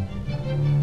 Música